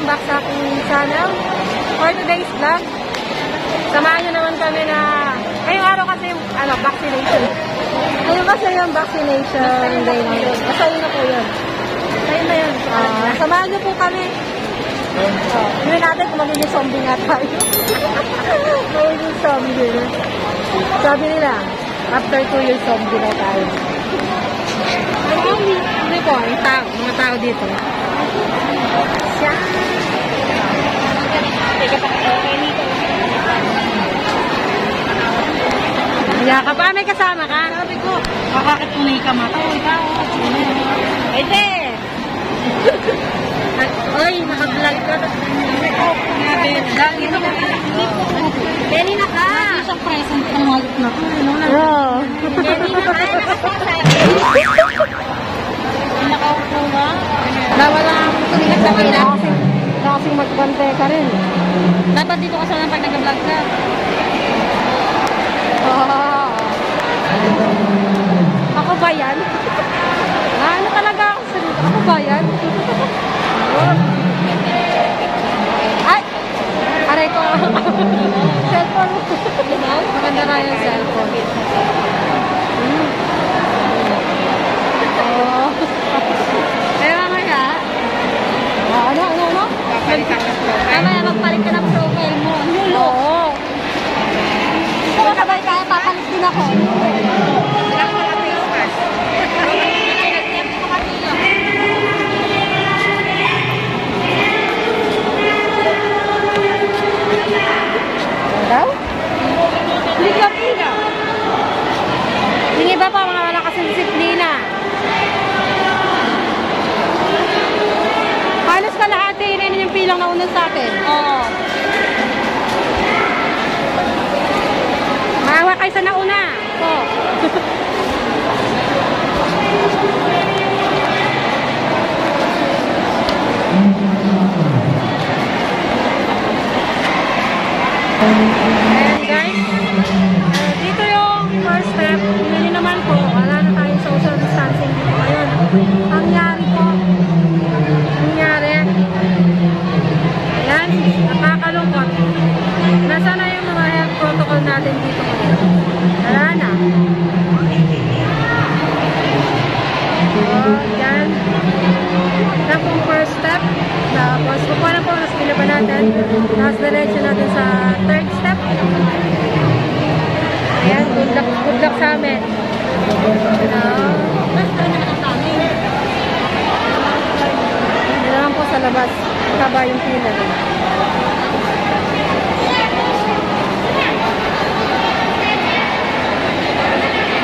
welcome back sa aking channel. For today's vlog, samahan nyo naman kami na, ngayong araw kasi, ano, vaccination. Ngayon kasi yung vaccination day namin. Basta yun na po yun. Ngayon na yun. Ah, samahan nyo po kami. Oh, yun natin kung magiging zombie nga tayo. magiging zombie. Sabi nila, after 2 years zombie na tayo. Ano ano po, yung tao, mga tao dito. Siya. Kaya ka pa, may kasama ka? Sabi ko, Bakit tunay ka mata? O ikaw? Ede! Oy, naka-vlog ka. Dahil ito na Deli na ka! isang present ng wallet na to. Ano na? Oo. Deli na ka. Nakaupo ba? Nawala ang tumigas sa kailan. Wala kasing magbante ka rin. Dapat dito ka sana pag nag-vlog ka. Oh. Ako ba yan? Ah, ano talaga ako sa dito? Ako ba yan? Ay! Aray ko. cellphone. Maganda na yung cellphone. Hmm. Oh. Kaya nga Ah, ano, ano, ano? Mamaya magpalit ka ng profile mo. Nulo. Oo. Gusto ko sabay kaya papalit din ako. Daw? Hindi ka pila. Yung iba pa, mga wala kasing disiplina. Pilang nauna sa atin. Oo. Maawa kayo sa nauna. Oh. Ayan guys. Uh, dito yung first step. Hindi naman po. Wala na tayong social distancing dito po. Ang natin dito ngayon? Wala na. So. Yan pong first step. Tapos, kukuha na po ang skila pa natin. Tapos, diretso natin sa third step. Ayan, good luck, good luck sa amin. Hindi naman po sa labas. Kaba yung pila.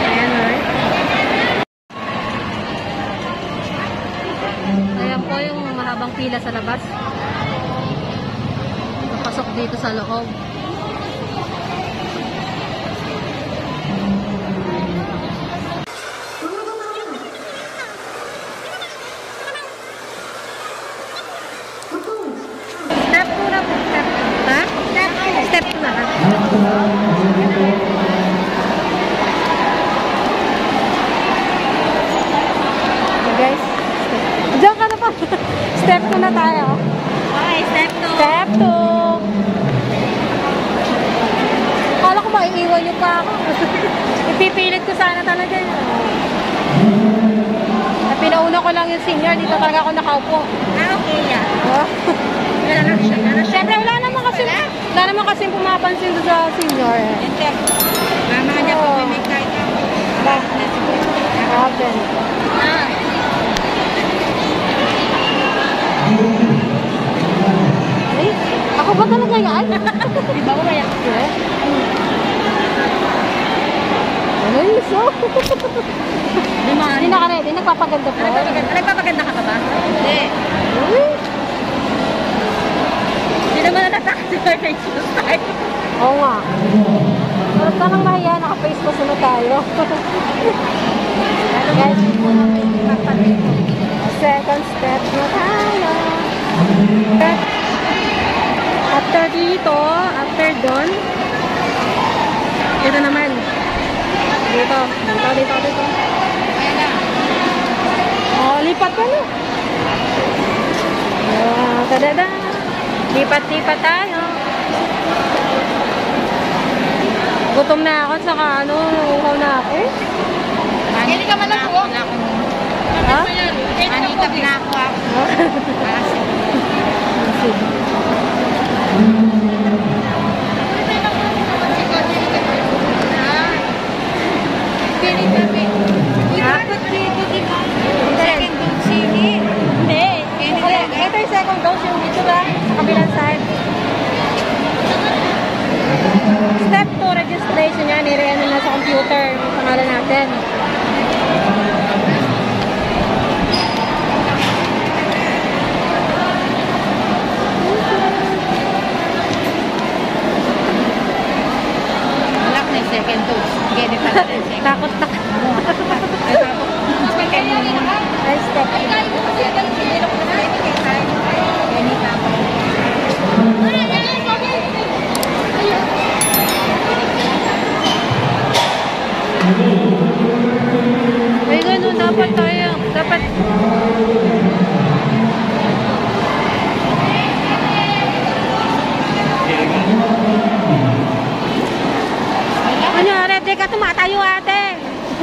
Ayan, right? Ayan po yung mahabang pila sa labas. Papasok dito sa loob. Wala naman kasi pumapansin doon sa senior. Eh. Enter. Mama niya po may make tayo. Ba? Happen. Ah. Ay, ako ba talaga yan? Di ba wala yan? Ay, so. Di ba? Hindi na ka ready, nagpapaganda po. Nagpapaganda, ka ba? Hindi. Uy. Lord kay Jesus tayo. Oo nga. Pero ka nang mahiya, naka-face mask na tayo. Guys, second step na tayo. After dito, after doon, dito naman. Dito, dito, dito, dito. Na. Oh, lipat ka na. Ah, tadada. Lipat-lipat tayo. Gutom na ako, saka ano, uhaw na ako. Hindi ka man ako. Ha? Anitab na ako ako. Second 2 registration yan. Nire-ano na sa computer. Yung pangalan natin. Wala ko na yung second dose. Pala rin second. Takot na. Ay, step 2. Ay, ganun. Dapat tayo. Dapat. Kunyari, teka, tumatayo ate.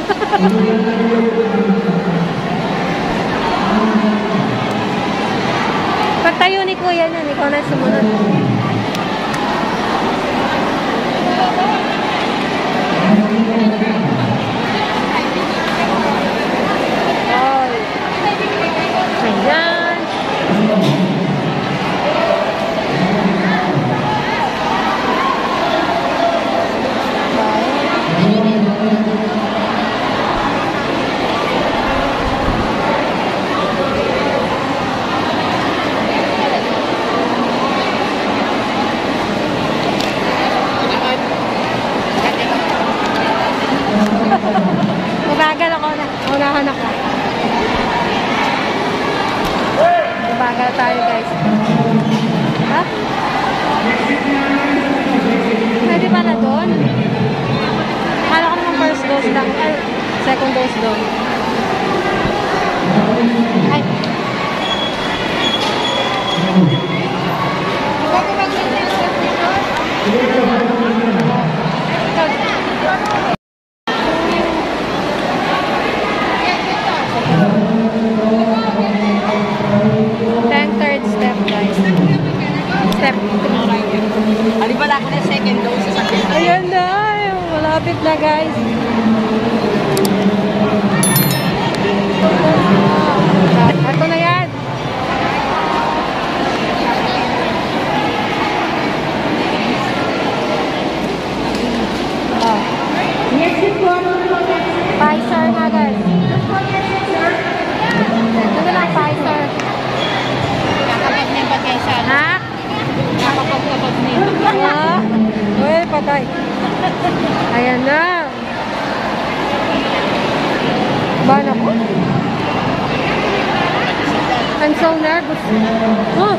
Pagtayo ni kuya niyan, ikaw na sumunod. Oh.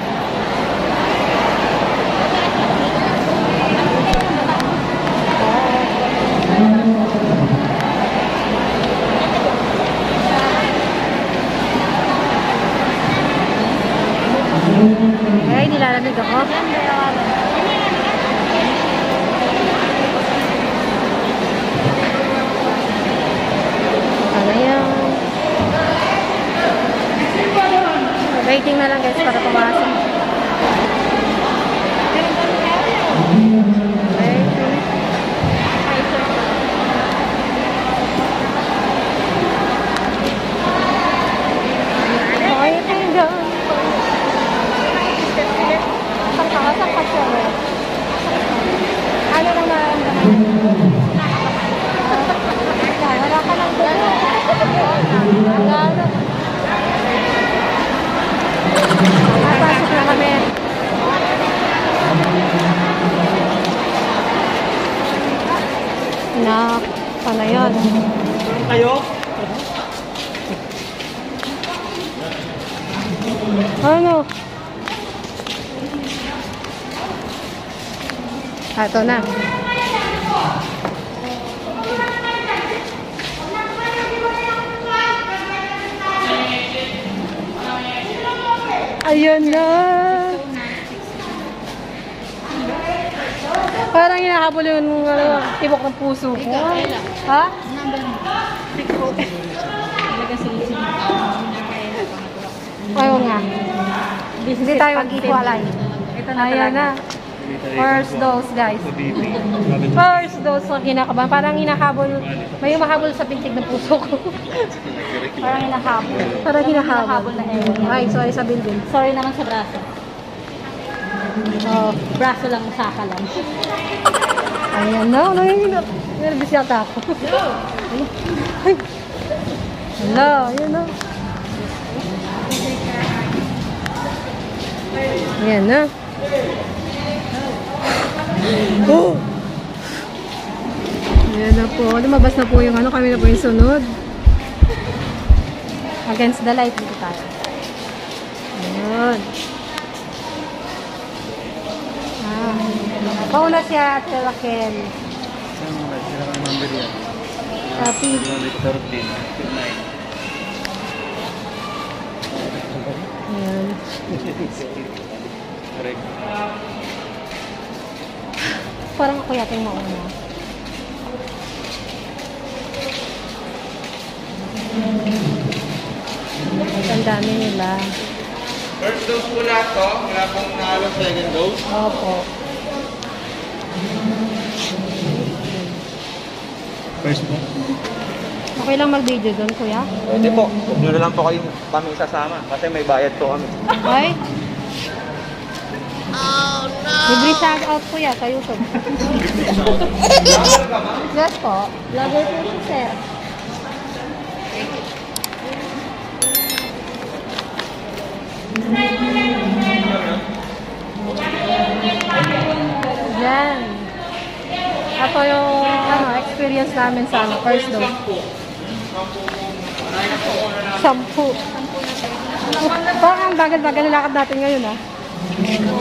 Waiting na lang guys para pumasok. Waiting. Waiting doon. Saan ka? Saan ka siya? Ano lang nararamdaman? Wala ka ng dugo. Wala na. Napasok na kami. Nak, paano yun? Kayo? Ano? Ah, Ito na. Ayan na. Parang hinahabol yung ano, tibok ng puso ko. Ha? Ayaw nga. Hindi tayo na Ayan na. First dose, guys. First dose ng kinakabahan. Parang hinahabol. May humahabol sa pintig ng puso ko. Parang hinahabol. Parang hinahabol. Na. Ay, sorry sa building. Sorry naman sa braso. Oh. Braso lang, saka lang. Ayan na. Nanginginig. Nervous yata ako. Ay. Hala, ayan na. Ayan na. Oh! Ayan na po. Lumabas na po yung ano. Kami na po yung sunod. Against the light dito tayo. Ayan. Ah. Pauna siya, Ate Raquel. Happy. Ayan. Parang ako yata yung mauna. Ang dami nila. First dose po lahat to. Wala pong nalo second dose. Opo. First po. Okay lang mag-video doon, kuya? Pwede po. Huwag nyo na lang po kayo kami isasama. Kasi may bayad po kami. Ay? Oh, no! Libre shout out kuya sa YouTube. yes po. Vlogger po siya, sir. Yan. Ito yung ano, experience namin sa ano, first dose. Sampu. Parang ang bagal-bagal na lakad natin ngayon ah.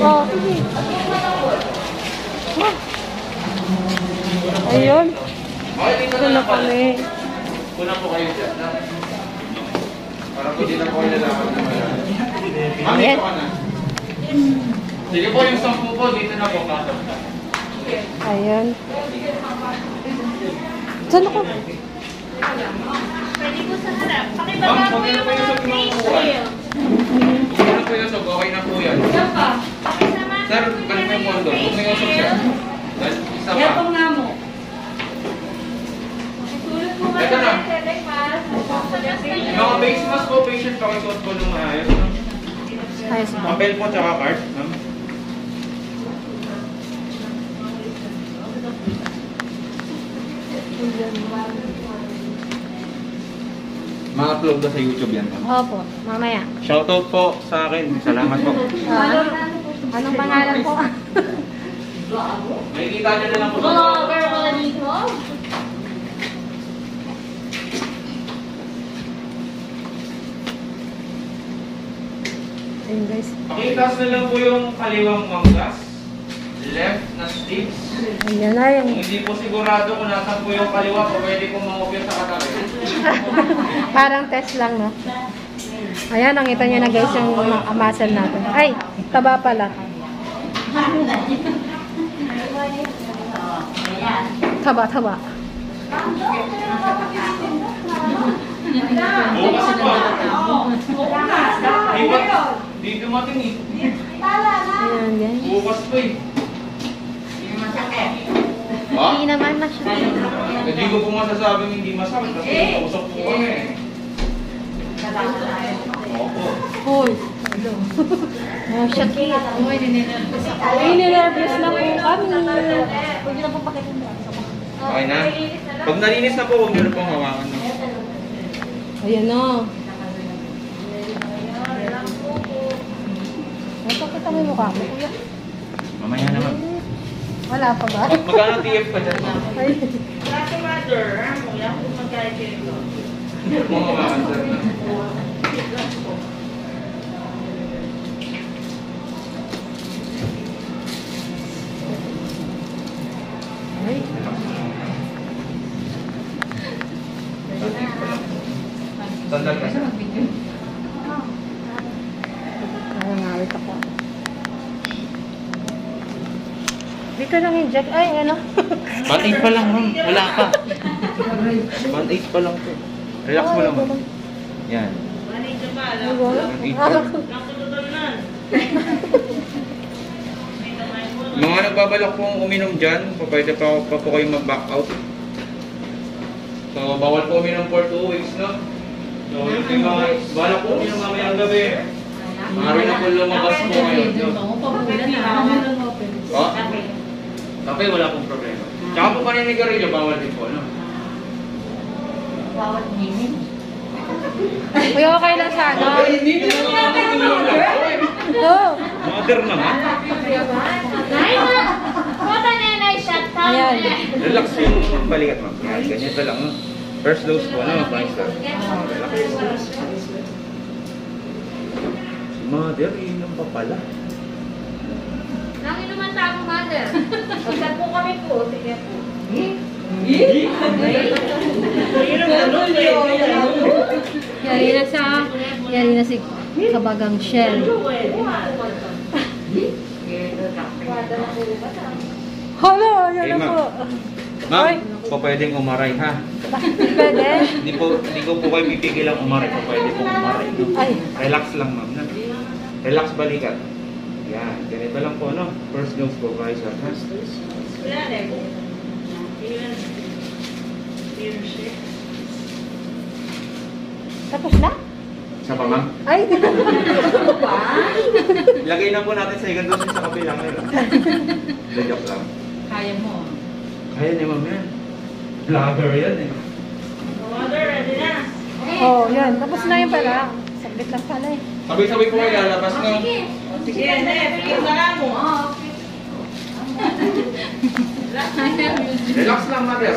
Oh, sige. Ah. Ayun. Ito na kami. Kuna po kayo dyan. no? Para po di na po kayo lalakad na malalim. Ma'am, Yes. dito ka na. Sige po, yung sampu po, dito na po. Ayun. Saan ako? Po yung sampu ng kukuha. Huwag na po yung sampu, okay na po yan. Sir, balik mo yung pondo. Na yung sampu siya. Isa pa. Ito na. Mga face mask po, patient, pakisuot po ng maayos. no? Ayos ba? Papel po, tsaka card. ma'am. Ma-upload na sa YouTube yan. ma'am. Opo, mamaya. Shoutout po sa akin. Salamat po. Ah, anong pangalan po? Makikita nyo na lang po. Vlogger pala dito. Ayun guys. Pakitas na lang po yung kaliwang manggas. Left na sticks. Ayan na yung hindi po sigurado kung nasan po yung kaliwa, po pwede po mangupyo sa katabi. Parang test lang, no? Ayan, nakita nyo na guys yung muscle natin. Ay, taba pala. Taba, taba. Bukas po. Di ba? Di dumating eh. Bukas po eh. Ha? Hindi naman masyado. Hindi ko po masasabing hindi masakit kasi usap po kami eh. Opo. Hoy. Oh, shakit. Ay, ninervous na po kami. Huwag na po braso. Okay na? Pag nalinis na po, huwag niyo na pong hawakan. Ayan na. Ay, pakita mo yung mukha mo, kuya. Mamaya naman. Wala pa ba? Mag magkano TF pa dyan? ma'am? Ay. Hindi po hawakan sir. Ay. Sandal ka sir. Parang ngawit ako. Dito lang inject. Ay, ano? Band-aid pa lang, ma'am. Wala pa. Band-aid pa lang po. Relax mo lang. Yan. Band-aid pa lang. Mga nagbabalak pong uminom dyan, pa pwede pa, pa po kayo mag-back out. So, bawal po uminom for 2 weeks, no? So, yung mga balak po uminom mamayang gabi, maaari na po lumabas po ngayon. No? Oh? Kape, wala pong problema. Tsaka po paninigarilyo, bawal din po, no? Uy, okay lang sa ano? Oo. Mother naman. Nay, ma! Puta nenay, shut down. Ayan. Relax yung balikat, ma'am. Yan, ganito lang. First dose po, ano. Relax. Si Mother, inom pa pala. Nang inuman tamo, mother. Pagkat po kami po, sige po. Yari na sa, yari na si Kabagang Shell. Yan Okay, na po. Ma'am, po pwedeng umaray, ha? Pwede? Hindi po, hindi ko po kayo pipigil ang umaray. Po pwede po umaray. No? Ay. Relax lang, ma'am. Relax balikat. Yan, ganito lang po, no? First dose po, Pfizer, ha? Tapos na? Isa pa, ma'am? Ay, di ba? Lagay na po natin sa second dose sa kapila ngayon. Hindi, joke lang. Kaya mo. Kaya ni ma'am yan. Vlogger yan eh. Oh, yan. Tapos na yun pala. Saglit lang pala eh. Sabay-sabay po kayo lalabas, no? Relax lang, mother.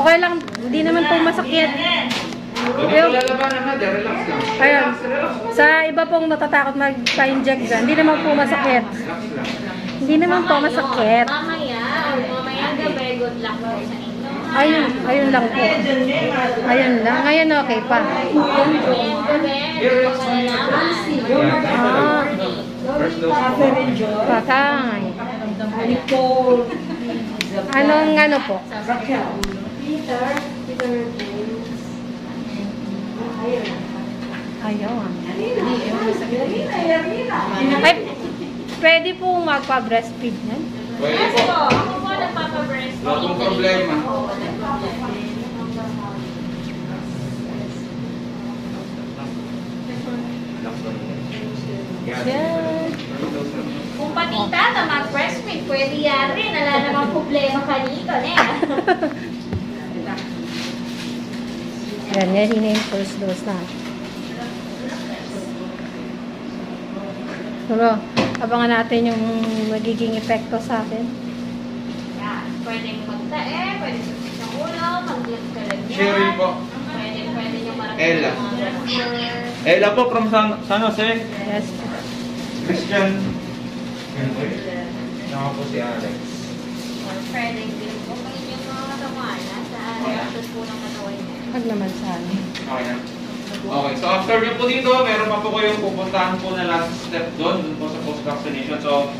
Okay lang, hindi naman po masakit. Niyo po lalabanan, mother. Relax lang. Ayun. Sa iba pong natatakot magpa-inject dyan, hindi naman po masakit. Hindi naman po masakit. Mamaya, mamaya gabi, good luck po sa inyo. Ayun, ayun lang po. Ayun lang. Ngayon okay pa. Mamayang Ah, First dose po. patay. Anong ano po? Ayun. Ay, pwede po magpa-breastfeed yan? Pwede po. Ako po nagpapabreast. Wala problema. Relax lang. Yan. Yan. First dose lang. Kung patita na mag-breastfeed, pwede yan rin. Wala namang problema kanito, ne? Yan, yan yun yung first dose na. Pero, abangan natin yung magiging epekto sa atin. Yan. Pwede magtae, pwede sa ulo, mag-lift ka lang yan. Po. Pwede, pwede nyo marami Ella. Ella po from San, San Jose. Yes. Christian. Yun. Naka po si Alex. Or pwede din po kayo yung mga katawan sa reaction po ng katawan niya. Wag naman sana. Okay na. Okay, so after nyo po dito, meron pa po kayong pupuntahan po na last step doon, doon po sa post-vaccination. So,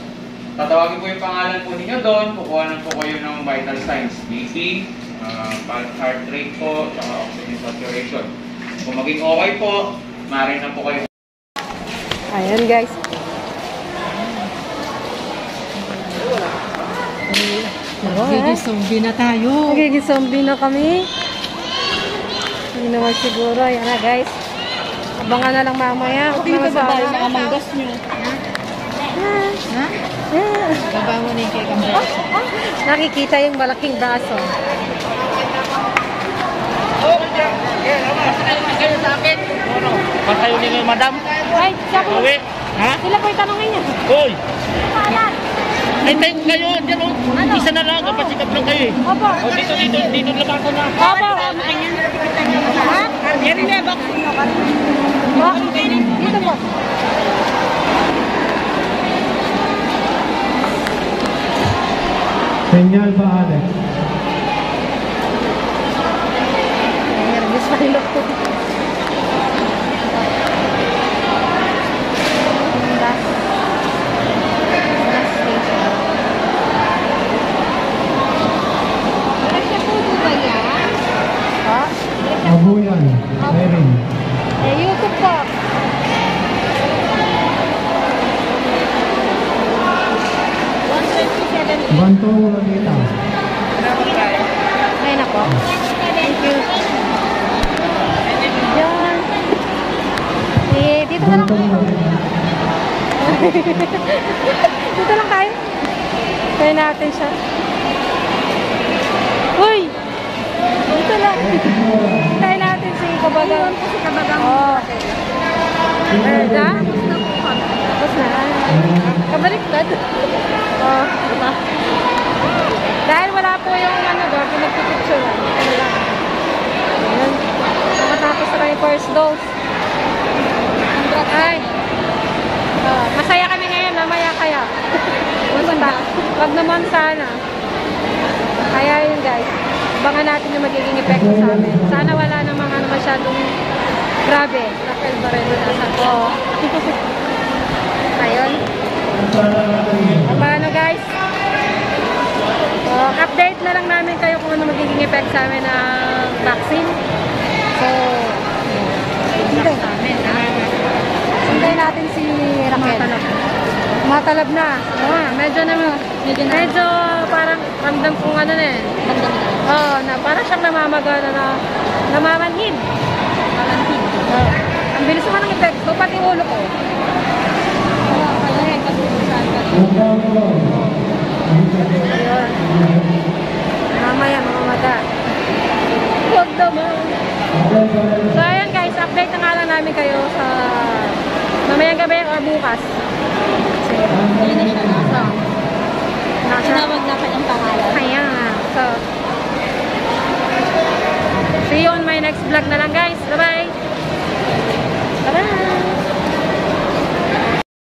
tatawagin po yung pangalan po ninyo doon, kukuha po kayo ng vital signs, BP, uh, heart rate po, tsaka oxygen saturation. Kung maging okay po, maaari na po kayo Ayan guys. Magiging zombie na tayo. Magiging zombie na kami. Hindi naman siguro. Ayan na guys. Abangan na lang mamaya. Huwag Dito naman ba tayo sana. sa amanggas nyo? Ha? Ah, Babangon na yung kay Kambal. Nakikita yung malaking braso. Pantayo nila yung madam. Ay, siya po. Uwi. Ha? Sila po yung tanongin niya. Hoy. Ay, tayo kayo. Diyan o. Isa na lang. Kapasikap lang kayo eh. Opo. O, dito, dito, dito labasan na. Opo. Ha? Yan na, bak. Oh, dito po. Senyal ba, Alex? Nervous pa yung ko. Kabuyan. Meron. Eh, YouTube po. Banto mo lang kita. Ay, nako. Thank you. Diyan. Eh, dito na lang. dito lang kayo. Kaya natin siya. Uy! Dito lang. Kabagang. Kasi kabagang Oo. Eh, na? Tapos na. Kabaliktad. Oo. Diba? Dahil wala po yung ano doon, pinagpipicture lang. Ano lang. Ayan. Nakatapos na kami first dose. Ay. Oh, masaya kami ngayon, mamaya kaya. Basta, wag naman sana. Kaya yun guys, abangan natin yung magiging epekto sa amin. Sana wala masyadong grabe. Rafael Barredo nasa Oo. Ayun. Paano guys? So, update na lang namin kayo kung ano magiging effect sa amin ng vaccine. So. Hintay natin si Raquel. Matalab. Na. Oo, medyo na, medyo, medyo parang ramdam kong ano na eh. Oo, na parang siyang namamagana na namamanhid. Namamanhid. Oo. Ang bilis naman ng epekto, pati ulo ko. Ayun. Mamaya, mga mata. Huwag naman. So, ayan guys, update na nga lang namin kayo sa mamayang gabi o bukas. Hindi na siya nasa. Nasa. Tinawag na kanyang pangalan. Ayan. So, see you on my next vlog na lang guys. Bye-bye. Bye-bye.